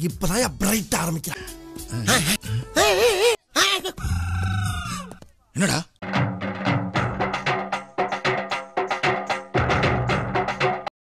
இப்பதான் பிரைட் ஆரம்பிக்கிறேன் என்னடா?